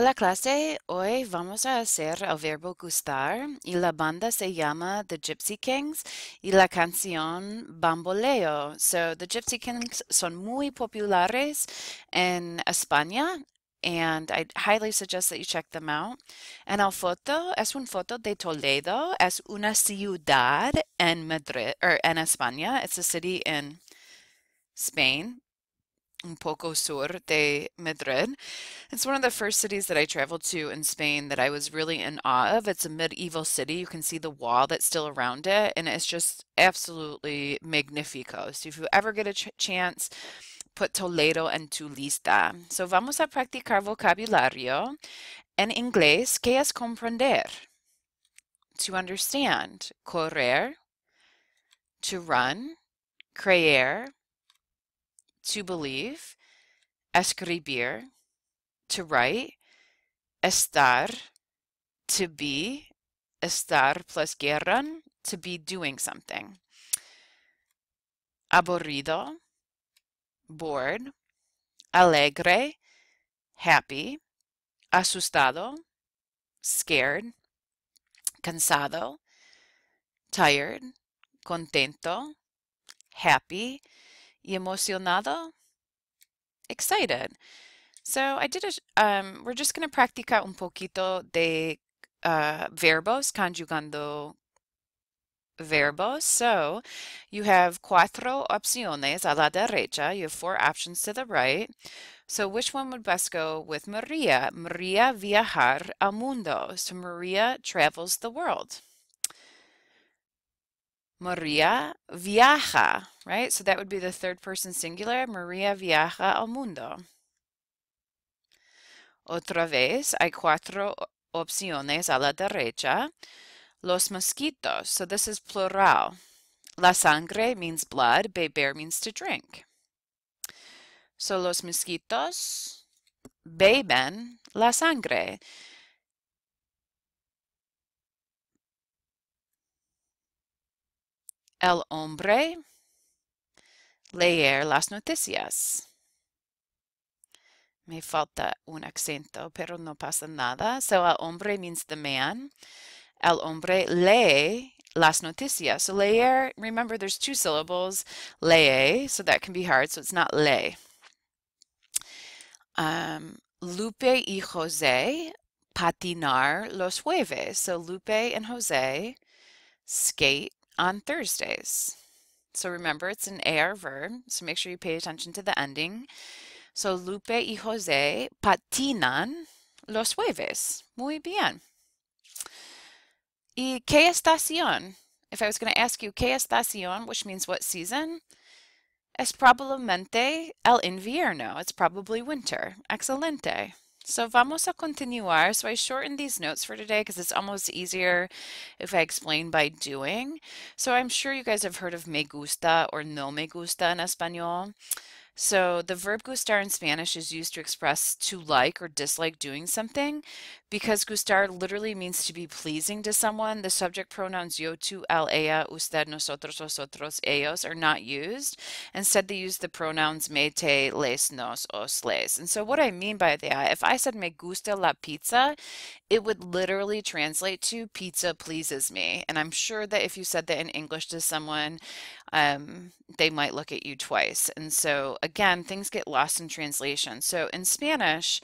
Hola clase, hoy vamos a hacer el verbo gustar y la banda se llama The Gypsy Kings y la canción Bamboleo. So the Gypsy Kings son muy populares en España and I highly suggest that you check them out. And el foto es un foto de Toledo, es una ciudad en Madrid or en España. It's a city in Spain un poco sur de Madrid. It's one of the first cities that I traveled to in Spain that I was really in awe of. It's a medieval city. You can see the wall that's still around it, and it's just absolutely magnifico. So if you ever get a ch chance, put Toledo en tu lista. So vamos a practicar vocabulario. En inglés, ¿qué es comprender? To understand. Correr. To run. Creer to believe, escribir, to write, estar, to be, estar plus quieran, to be doing something. Aburrido, bored, alegre, happy, asustado, scared, cansado, tired, contento, happy, y emocionado, excited. So I did a, um, we're just going to practicar un poquito de uh, verbos, conjugando verbos. So you have cuatro opciones a la derecha. You have four options to the right. So which one would best go with Maria? Maria viajar al mundo. So Maria travels the world. Maria viaja, right? So that would be the third person singular. Maria viaja al mundo. Otra vez, hay cuatro opciones a la derecha. Los mosquitos, so this is plural. La sangre means blood, beber means to drink. So los mosquitos beben la sangre. El hombre leer las noticias. Me falta un acento, pero no pasa nada. So el hombre means the man. El hombre lee las noticias. So leer, remember there's two syllables, lee, so that can be hard, so it's not lee. Um, Lupe y Jose patinar los jueves. So Lupe and Jose skate on Thursdays. So remember, it's an AR verb, so make sure you pay attention to the ending. So Lupe y Jose patinan los jueves. Muy bien. ¿Y qué estación? If I was going to ask you, ¿qué estación, which means what season? Es probablemente el invierno. It's probably winter. Excelente. So vamos a continuar. So I shortened these notes for today because it's almost easier if I explain by doing. So I'm sure you guys have heard of me gusta or no me gusta in Espanol. So the verb gustar in Spanish is used to express to like or dislike doing something. Because gustar literally means to be pleasing to someone, the subject pronouns yo, tú, él, ella, usted, nosotros, vosotros, ellos are not used. Instead, they use the pronouns me, te, les, nos, os, les. And so what I mean by that, if I said me gusta la pizza, it would literally translate to pizza pleases me. And I'm sure that if you said that in English to someone, um, they might look at you twice. And so again, things get lost in translation. So in Spanish,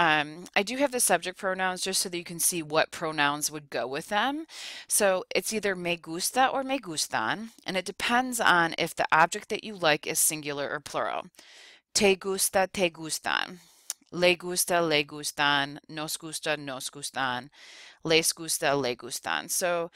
um, I do have the subject pronouns just so that you can see what pronouns would go with them. So it's either me gusta or me gustan, and it depends on if the object that you like is singular or plural. Te gusta, te gustan le gusta, le gustan, nos gusta, nos gustan, les gusta, le gustan. So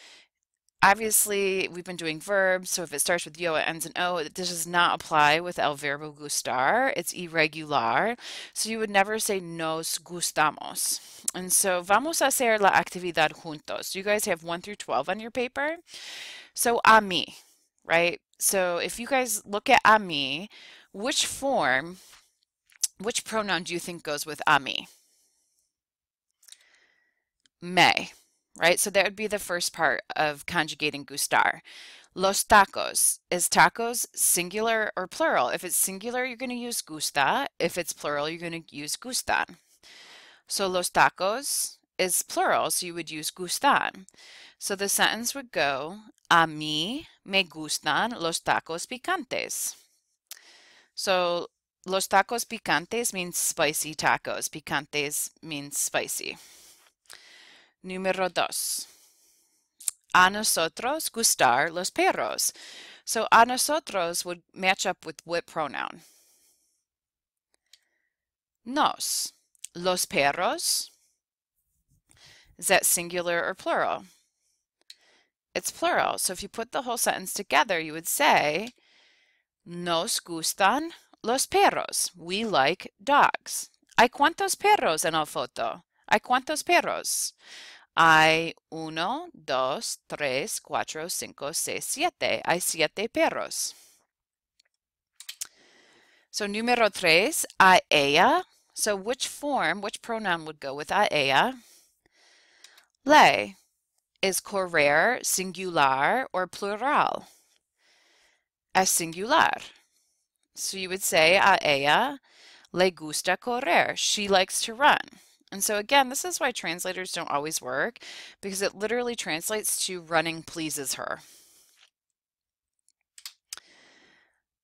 obviously we've been doing verbs, so if it starts with yo, it ends in o, this does not apply with el verbo gustar. It's irregular. So you would never say nos gustamos. And so vamos a hacer la actividad juntos. You guys have 1 through 12 on your paper. So a mí, right? So if you guys look at a mí, which form which pronoun do you think goes with a mí? Me, right? So that would be the first part of conjugating gustar. Los tacos. Is tacos singular or plural? If it's singular, you're going to use gusta. If it's plural, you're going to use gustan. So los tacos is plural, so you would use gustan. So the sentence would go, A mí me gustan los tacos picantes. So los tacos picantes means spicy tacos. Picantes means spicy. Número dos. A nosotros gustar los perros. So a nosotros would match up with what pronoun? Nos. Los perros. Is that singular or plural? It's plural. So if you put the whole sentence together, you would say, Nos gustan los perros. We like dogs. Hay cuantos perros en la foto? Hay cuantos perros? Hay uno, dos, tres, cuatro, cinco, seis, siete. Hay siete perros. So número tres, a ella. So which form, which pronoun would go with a ella? Le. Is correr singular or plural? As singular. So you would say a ella le gusta correr. She likes to run. And so again, this is why translators don't always work because it literally translates to running pleases her.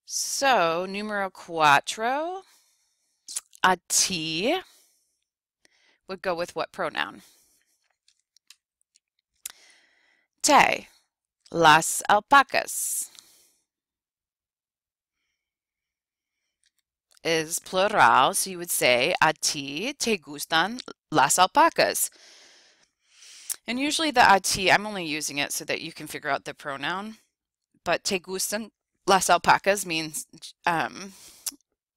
So, numero cuatro, a T would go with what pronoun? Te, las alpacas. Is plural, so you would say, a ti te gustan las alpacas. And usually the a ti, I'm only using it so that you can figure out the pronoun, but te gustan las alpacas means um,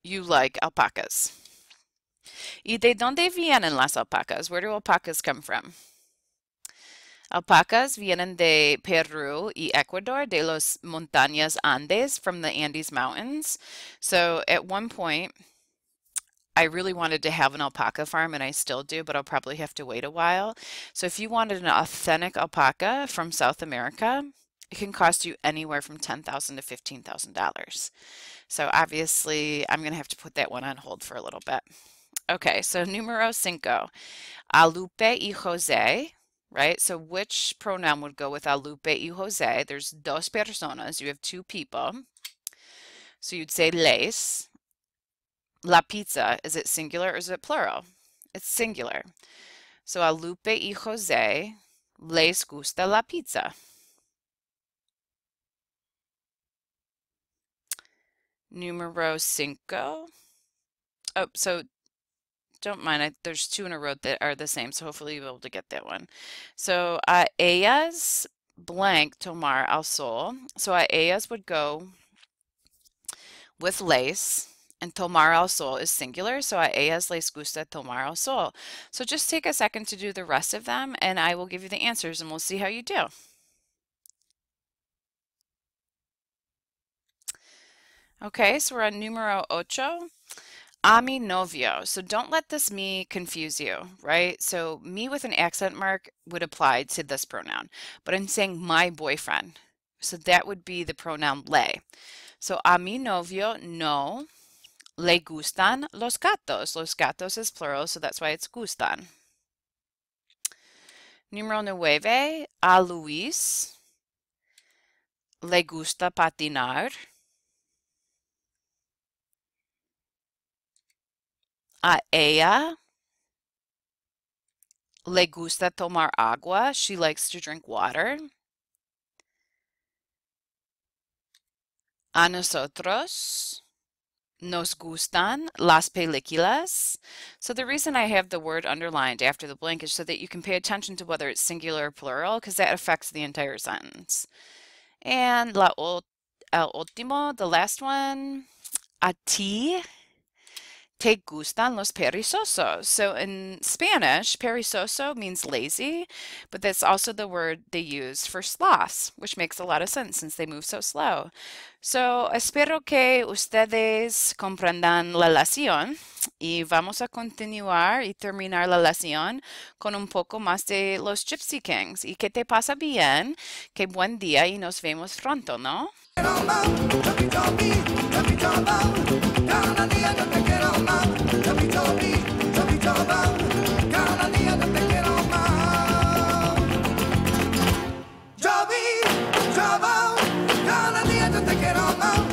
you like alpacas. ¿Y de dónde vienen las alpacas? Where do alpacas come from? Alpacas vienen de Perú y Ecuador, de los montañas Andes, from the Andes Mountains. So at one point, I really wanted to have an alpaca farm, and I still do, but I'll probably have to wait a while. So if you wanted an authentic alpaca from South America, it can cost you anywhere from 10,000 to $15,000. So obviously, I'm going to have to put that one on hold for a little bit. Okay, so numero cinco. a Lupe y Jose right? So which pronoun would go with a Lupe y Jose? There's dos personas. You have two people. So you'd say les. La pizza, is it singular or is it plural? It's singular. So a Lupe y Jose les gusta la pizza. Numero cinco. Oh, so don't mind. I, there's two in a row that are the same, so hopefully you'll be able to get that one. So uh, ellas blank tomar al sol. So uh, ellas would go with les, and tomar al sol is singular, so a ellas les gusta tomar al sol. So just take a second to do the rest of them, and I will give you the answers, and we'll see how you do. Okay, so we're on numero ocho a mi novio. So don't let this me confuse you, right? So me with an accent mark would apply to this pronoun, but I'm saying my boyfriend. So that would be the pronoun le. So a mi novio no le gustan los gatos. Los gatos is plural, so that's why it's gustan. Número nueve, a Luis le gusta patinar. A ella le gusta tomar agua. She likes to drink water. A nosotros nos gustan las películas. So the reason I have the word underlined after the blank is so that you can pay attention to whether it's singular or plural because that affects the entire sentence. And la el último, the last one, a ti te gustan los perezosos? So in Spanish, perezoso means lazy, but that's also the word they use for sloths, which makes a lot of sense since they move so slow. So espero que ustedes comprendan la lección y vamos a continuar y terminar la lección con un poco más de los Gypsy Kings. Y que te pasa bien, que buen día y nos vemos pronto, ¿no? Joby, Jobo, cada día yo te quiero más.